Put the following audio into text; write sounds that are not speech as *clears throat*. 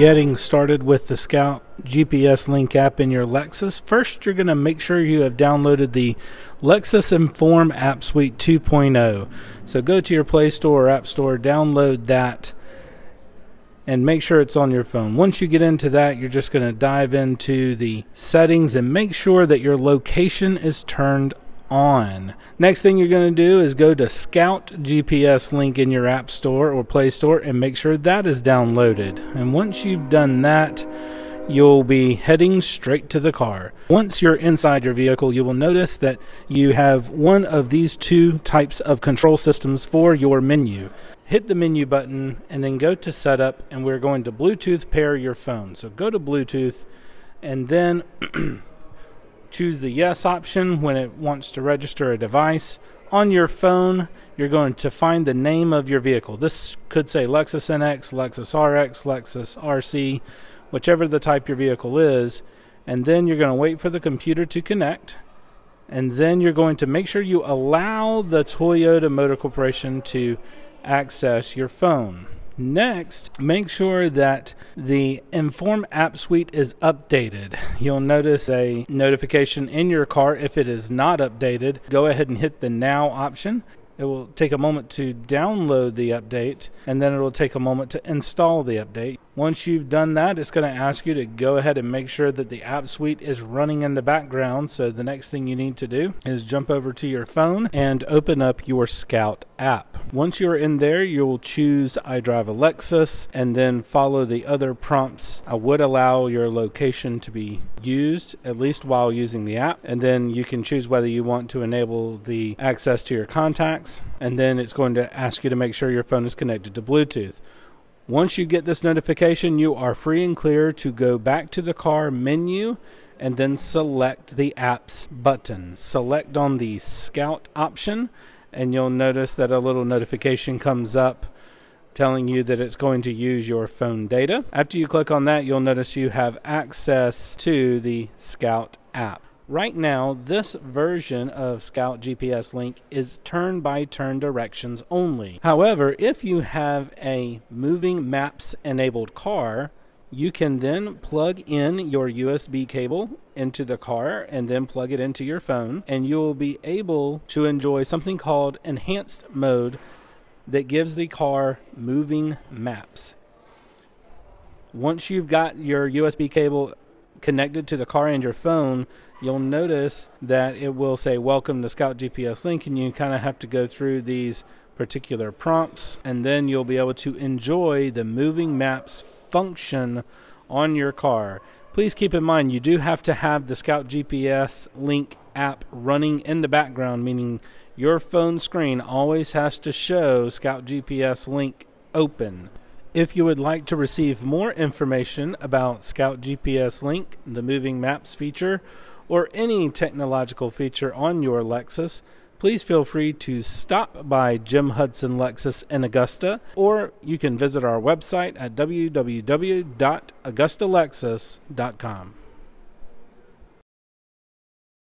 getting started with the Scout GPS Link app in your Lexus, first you're going to make sure you have downloaded the Lexus Enform App Suite 2.0. So go to your Play Store or App Store, download that, and make sure it's on your phone. Once you get into that, you're just going to dive into the settings and make sure that your location is turned on. Next thing you're going to do is go to Scout GPS link in your App Store or Play Store and make sure that is downloaded. And once you've done that, you'll be heading straight to the car. Once you're inside your vehicle, you will notice that you have one of these two types of control systems for your menu. Hit the menu button and then go to setup and we're going to Bluetooth pair your phone. So go to Bluetooth and then *clears throat* choose the yes option when it wants to register a device. On your phone, you're going to find the name of your vehicle. This could say Lexus NX, Lexus RX, Lexus RC, whichever the type your vehicle is. And then you're going to wait for the computer to connect. And then you're going to make sure you allow the Toyota Motor Corporation to access your phone. Next, make sure that the Enform app suite is updated. You'll notice a notification in your car if it is not updated. Go ahead and hit the Now option. It will take a moment to download the update and then it will take a moment to install the update. Once you've done that, it's going to ask you to go ahead and make sure that the app suite is running in the background. So the next thing you need to do is jump over to your phone and open up your Scout app. Once you're in there, you'll choose I drive a Lexus and then follow the other prompts. I would allow your location to be used at least while using the app, and then you can choose whether you want to enable the access to your contacts, and then it's going to ask you to make sure your phone is connected to Bluetooth. Once you get this notification, you are free and clear to go back to the car menu and then select the apps button. Select on the Scout option and you'll notice that a little notification comes up telling you that it's going to use your phone data. After you click on that, you'll notice you have access to the Scout app. Right now, this version of Scout GPS Link is turn by turn directions only. However, if you have a moving maps enabled car, you can then plug in your USB cable into the car and then plug it into your phone, and you'll be able to enjoy something called enhanced mode that gives the car moving maps. Once you've got your USB cable connected to the car and your phone, you'll notice that it will say Welcome to Scout GPS Link, and you kind of have to go through these particular prompts, and then you'll be able to enjoy the moving maps function on your car. Please keep in mind you do have to have the Scout GPS Link app running in the background, meaning your phone screen always has to show Scout GPS Link open. If you would like to receive more information about Scout GPS Link, the moving maps feature, or any technological feature on your Lexus, please feel free to stop by Jim Hudson Lexus in Augusta, or you can visit our website at www.augustalexus.com.